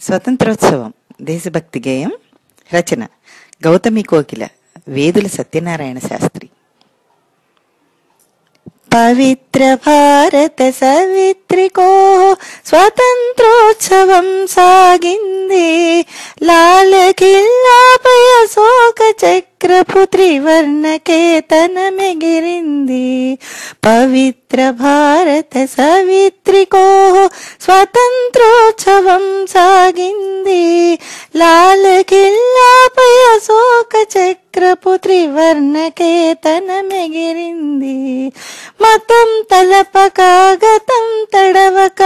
స్వతంత్రోత్సవం దేశభక్తి గేయం రచన గౌతమి కోకిల వేదుల సత్యనారాయణ శాస్త్రి. పవిత్ర భారత సవిత్రికో స్వతంత్రోత్సవం సాగింది. లాల కిల్లాపై అశోక చక్ర త్రివర్ణ కేతనమెగిరింది పవిత్ర భారత సవిత్రికో స్వతంత్రోత్సవం సాగింది. లాల కిల్లాపై చక్రపు త్రివర్ణ మతం తలపక గతం తడవక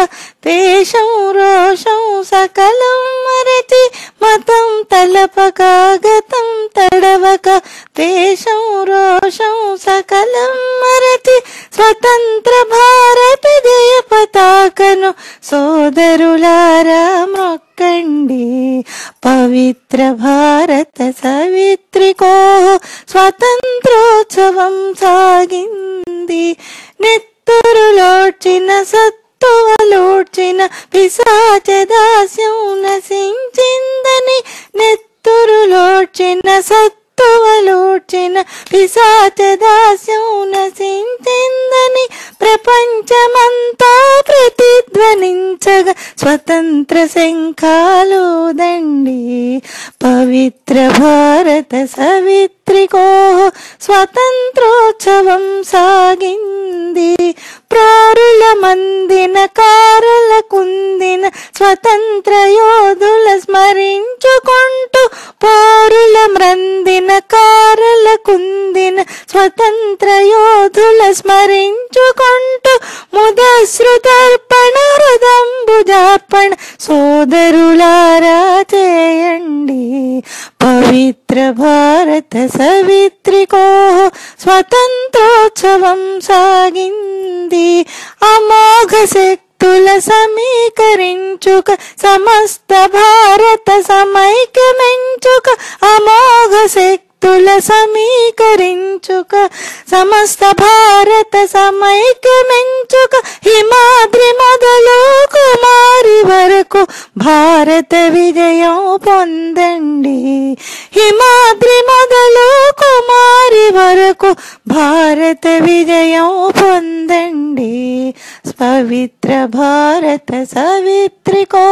దేశం రోషం సకలం మరచి మతం తలపక గతం తడవక దేశం రోషం సకలం మరచి స్వతంత్ర భారత జయ పతాకను సోదరులారా మొక్కండి. పవిత్ర భారత సవిత్రికో స్వతంత్రోత్సవం సాగింది. నెత్తురులోడ్చిన సత్తువలోడ్చిన పిశాచ దాస్యం నశించిందని నెత్తురులోడ్చిన సత్తువలోడ్చిన పిశాచ దాస్యం నశించిందని ప్రపంచమంతా ధ్వనించగా స్వతంత్ర శంఖాలుదండి పవిత్ర భారత సవిత్రికో స్వతంత్రోత్సవం సాగింది. ప్రారుల మందిన కారుల కుందిన స్వతంత్ర యోధుల స్మరించుకుంటూ పోరుల మ్రందిన కారల కుందిన స్వతంత్ర యోధుల స్మరించుకుంటూ ముదశ్రుతర్పణ హృదంబుజార్పణ సోదరులారా చేయండి. పవిత్ర భారత సవిత్రికో స్వతంత్రోత్సవం సాగింది. అమోఘ శక్తుల సమీకరించుక సమస్త భారత సమైక్యమెంచుక అమోఘ శక్తుల సమీకరించుక సమస్త భారత సమైక్యమెంచుక హిమాద్రి మొదలు కుమారి వరకు భారత విజయం పొందండి. హిమాద్రి మొదలు కుమారి వరకు భారత విజయం పొందండి. పవిత్ర భారత సవిత్రికో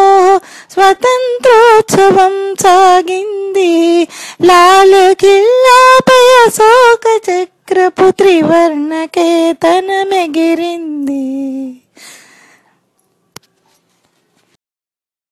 స్వతంత్రోత్సవం సాగింది. లాల్ కిల్లాపై అశోక చక్రపు త్రివర్ణ కేతనమెగిరింది